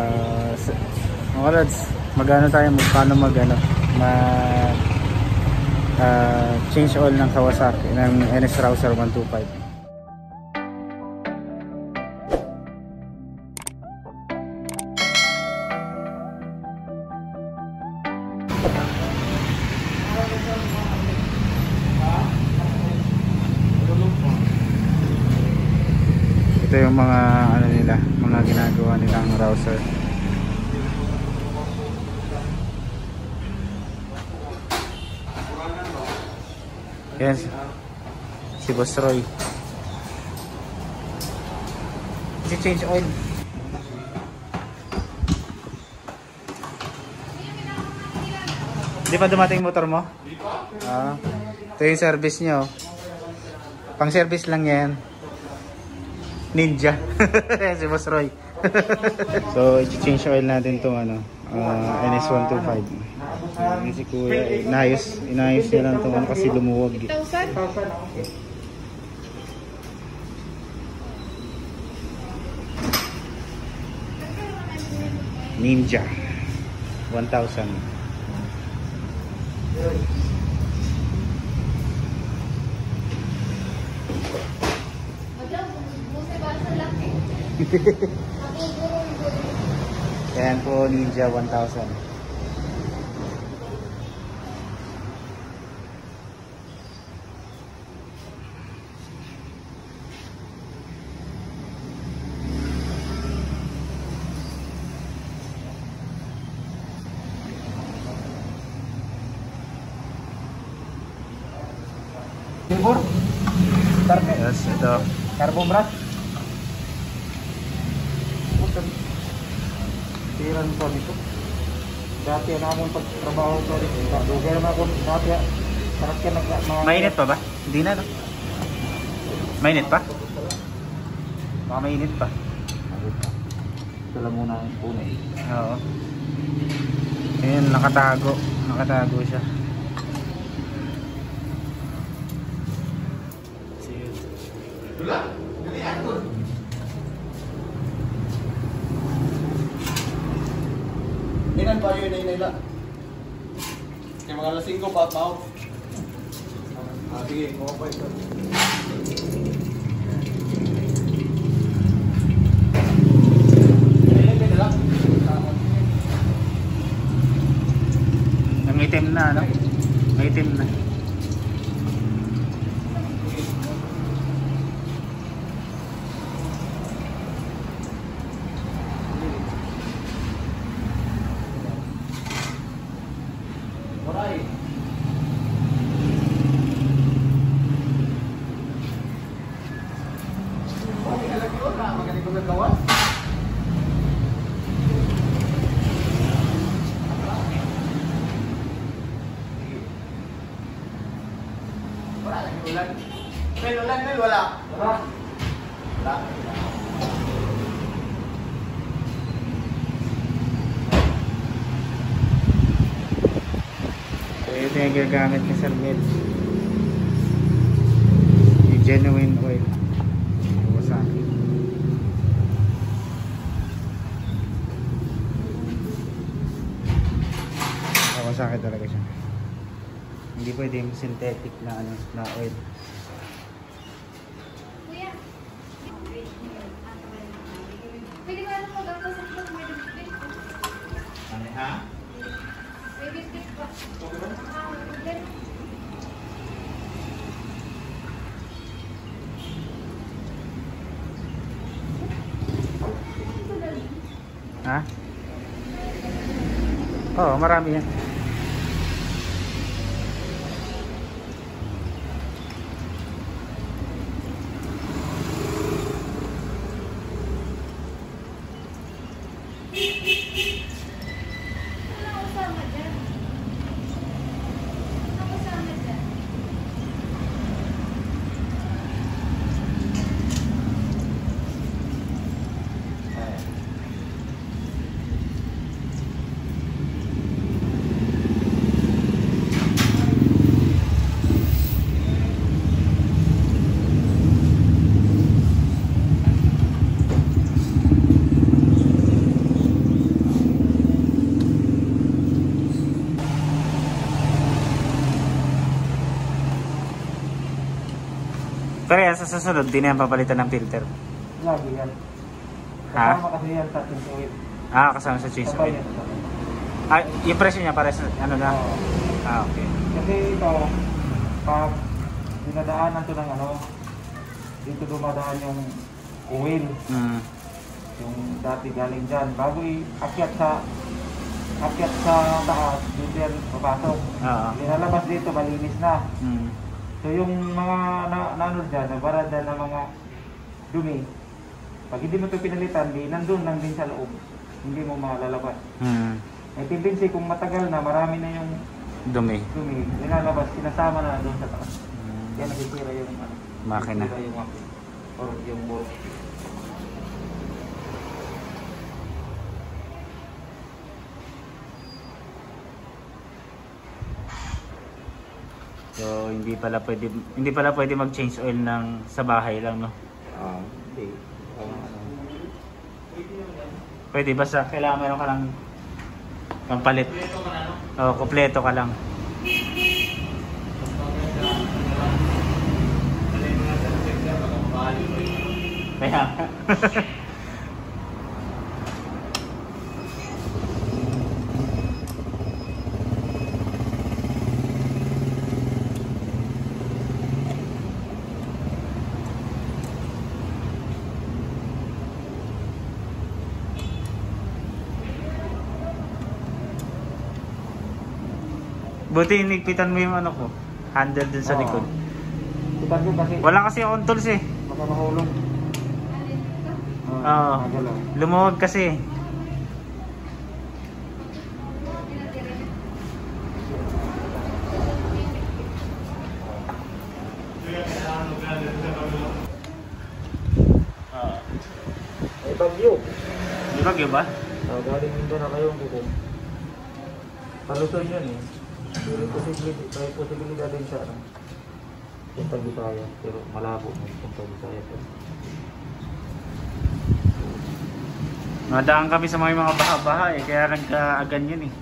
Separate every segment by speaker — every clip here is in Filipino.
Speaker 1: Uh, mga lads, magano tayo, magkano mag ano, mag uh, change oil ng Kawasaki ng NS Rouser 125. Ito yung mga ano nila mga ginagawa nilang rouser yan si Boss Roy si change oil Hindi pa dumating motor mo? Hindi pa. Ah, ito yung service nyo. Pang service lang yan. Ninja. si Boss Roy. so, i-change oil natin itong ano, uh, NS125. Uh, si Kuya, inayos, inayos niya lang itong ano kasi lumuwag.
Speaker 2: 1,000?
Speaker 1: Ninja. 1,000. Yan po Ninja 1000.
Speaker 3: Silver? Tarpe?
Speaker 1: Yes, ito.
Speaker 3: Carbon brush? Tiran ko dito. Dati na akong pagtrabaho ko dito. Dugay naman ako dati. Sarakyan nag mga...
Speaker 1: Mainit pa ba? Hindi na, no? Mainit pa? Baka mainit pa.
Speaker 3: Ito lang muna yung una eh.
Speaker 1: Oo. Ayun, nakatago. Nakatago siya.
Speaker 4: Inan pa yun na nila. Kaya mga lasing ko pa out. Ah, sige, kuha pa ito. Ayun, ayun na lang.
Speaker 1: Nangitim na, ano? Nangitim na.
Speaker 4: Alright. Okay, alam ko na, magaling ko nagawa. Wala lagi ulan. Mel, ulan, Mel, wala. Wala. Wala.
Speaker 1: So, ito yung gagamit ni Sir Mel. Yung genuine oil. Kawasaki. Kawasaki talaga siya. Hindi pwede yung synthetic na ano na oil.
Speaker 2: Kuya. Pwede ba ano mag-angkas sa ito? May biscuit po.
Speaker 4: Ano, ha?
Speaker 2: May biscuit po. Ah, okay.
Speaker 1: Ha? Oo, marami yan. Pero yan, sa susunod, di na yan papalitan ng filter.
Speaker 3: Lagi yan.
Speaker 1: Ha?
Speaker 3: Kasama kasi yan sa change oil.
Speaker 1: Ah, kasama sa change oil. Ah, yung presyo niya pares ano na?
Speaker 3: Oo.
Speaker 1: Ah, okay.
Speaker 3: Kasi ito, pag dinadaanan to ng ano, dito dumadaan yung oil,
Speaker 1: Mm.
Speaker 3: yung dati galing dyan. Bago i-akyat sa akyat sa taas, dito yan papasok.
Speaker 1: Oo.
Speaker 3: Linalabas dito, malinis na.
Speaker 1: Mm.
Speaker 3: So yung mga na, na ano dyan, nabarada ng mga dumi, pag hindi mo ito pinalitan, di nandun lang din sa loob. Hindi mo malalabas.
Speaker 1: Mm.
Speaker 3: May tendency kung matagal na, marami na yung
Speaker 1: Dumi.
Speaker 3: dumi, nilalabas, sinasama na doon sa taas.
Speaker 1: Mm.
Speaker 3: Kaya nasisira yung ano,
Speaker 1: Makina.
Speaker 3: yung. Or yung bolt.
Speaker 1: So, hindi pala pwede hindi pala pwede mag-change oil ng sa bahay lang, no?
Speaker 3: Ah, hindi. Ah, ano.
Speaker 1: Pwede basta kailangan meron ka lang pampalit. Oo, kompleto ka lang. Kaya. Buti inigpitan mo yung ano ko. Handle dun sa
Speaker 3: Oo.
Speaker 1: likod.
Speaker 3: Itan ko kasi,
Speaker 1: Wala kasi akong tools eh.
Speaker 3: baka mahulog. Ah,
Speaker 1: Oo.
Speaker 3: magalaw.
Speaker 1: Lumuwag kasi.
Speaker 3: May bagyo.
Speaker 1: Di ba, ba?
Speaker 3: Ah, galing din na kayo buko. Paluson yun eh. Pero posibilidad, may posibilidad din sa ano. Punta Bisaya. Pero malabo mo punta Bisaya. Pero.
Speaker 1: Nadaan kami sa mga mga baha-baha eh, kaya nagkaagan yun eh.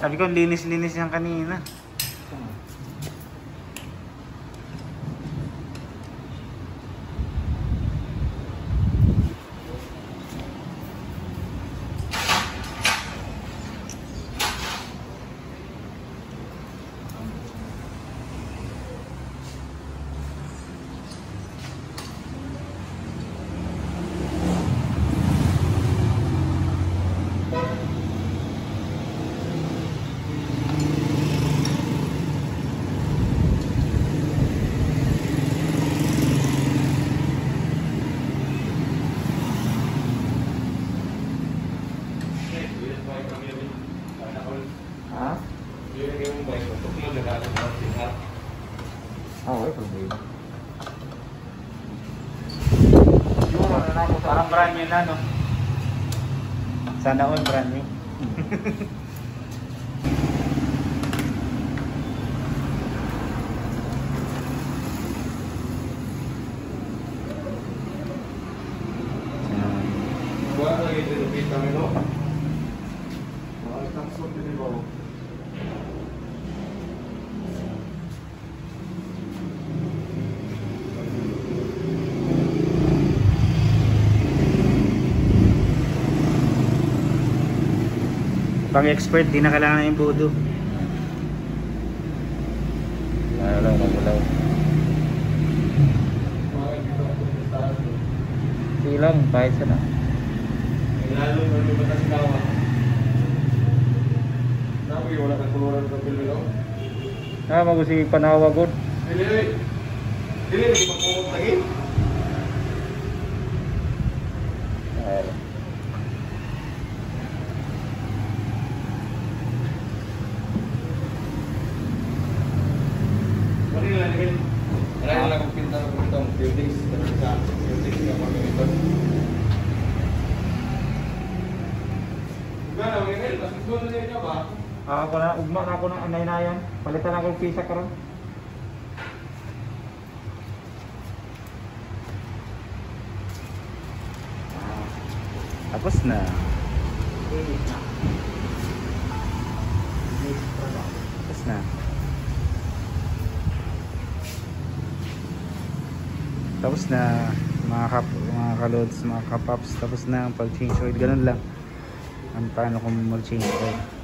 Speaker 1: Sabi ko, linis-linis yan kanina.
Speaker 3: Ha? Ah, okay, problema. Yung ano na ako sa
Speaker 1: Na, no? Sana all brand new. Pag expert, di na kailangan yung budo.
Speaker 3: Nagalaw, nagalaw. Silang, kahit.
Speaker 4: Lalo na yung batas kawa. Nabi, wala kang kuluran sa Pilipino.
Speaker 3: Ah, magusi panawa god.
Speaker 4: Dili, dili. Dili, hindi magpupot lagi.
Speaker 3: Ay,
Speaker 4: Ano yung lalagay? Marami lang kong pinta ng pinta ng buildings. Ganun sa buildings ng mga ganito. Gano'n, Miguel, mas gusto na niya ba?
Speaker 3: Ah, ako na, ugma na ako ng anay na yan. Palitan ako yung pisa karon.
Speaker 1: Tapos na. Tapos na. tapos na mga kap mga kalods mga kapaps tapos na ang pag change oil ganun lang ang paano kung mag change oil